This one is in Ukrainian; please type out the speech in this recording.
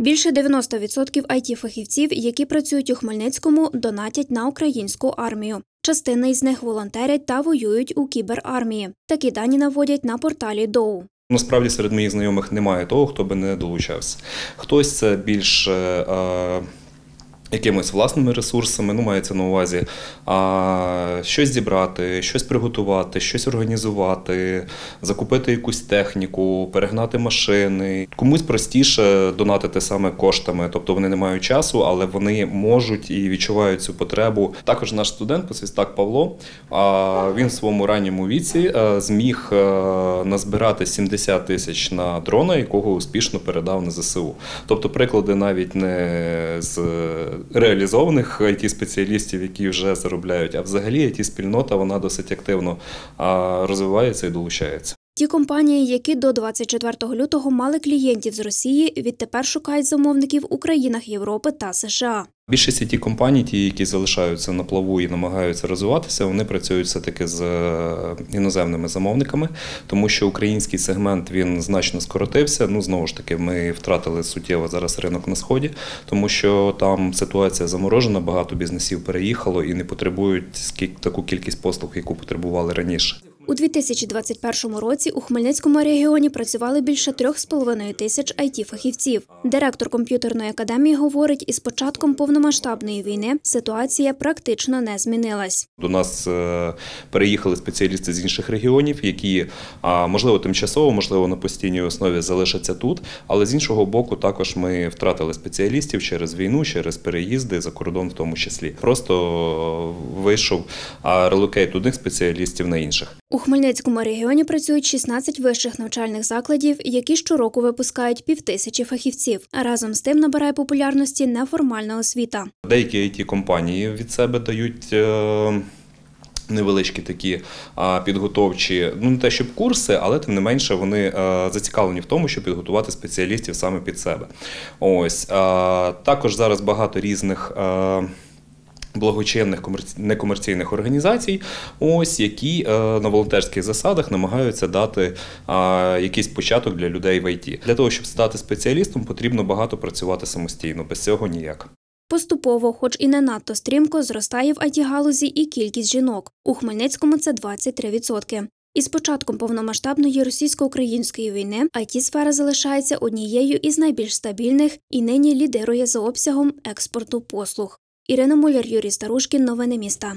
Більше 90% IT-фахівців, які працюють у Хмельницькому, донатять на українську армію. Частина із них волонтерять та воюють у кіберармії. Такі дані наводять на порталі ДОУ. Насправді серед моїх знайомих немає того, хто би не долучався. Хтось це більш е, е, якимись власними ресурсами, ну мається на увазі а, щось зібрати, щось приготувати, щось організувати, закупити якусь техніку, перегнати машини. Комусь простіше донатити саме коштами, тобто вони не мають часу, але вони можуть і відчувають цю потребу. Також наш студент, посвістак Павло, він в своєму ранньому віці е, зміг е, назбирати 70 тисяч на дрона, якого успішно передав на ЗСУ. Тобто приклади навіть не з реалізованих it спеціалістів, які вже заробляють, а взагалі it спільнота вона досить активно розвивається і долучається. Ті компанії, які до 24 лютого мали клієнтів з Росії, відтепер шукають замовників у країнах Європи та США. Більшість ті компаній, ті, які залишаються на плаву і намагаються розвиватися, вони працюють все таки з е, іноземними замовниками, тому що український сегмент він значно скоротився. Ну знову ж таки, ми втратили суттєво зараз ринок на сході, тому що там ситуація заморожена, багато бізнесів переїхало і не потребують таку кількість послуг, яку потребували раніше. У 2021 році у Хмельницькому регіоні працювали більше 3,5 тисяч IT-фахівців. Директор комп'ютерної академії говорить, із початком повномасштабної війни ситуація практично не змінилась. До нас е, переїхали спеціалісти з інших регіонів, які можливо тимчасово, можливо на постійній основі залишаться тут. Але з іншого боку, також ми втратили спеціалістів через війну, через переїзди за кордон, в тому числі. Просто вийшов relocate одних спеціалістів на інших. Хмельницькому регіоні працюють 16 вищих навчальних закладів, які щороку випускають півтисячі фахівців. Разом з тим набирає популярності неформальна освіта. Деякі IT компанії від себе дають. е, Невеличкі такі підготовчі, ну не те, щоб курси, але тим не менше вони е, зацікавлені в тому, щоб підготувати спеціалістів саме під себе. Ось також зараз багато різних. Благочинних комерці- некомерційних організацій, ось які е, на волонтерських засадах намагаються дати якийсь початок для людей в ІТ. Для того, щоб стати спеціалістом, потрібно багато працювати самостійно. Без цього ніяк. Поступово, хоч і не надто стрімко, зростає в IT-галузі і кількість жінок. У Хмельницькому це 23%. Із початком повномасштабної російсько-української війни IT-сфера залишається однією із найбільш стабільних і нині лідирує за обсягом експорту послуг. Ірина Муляр, Юрій Старушкін. Новини міста.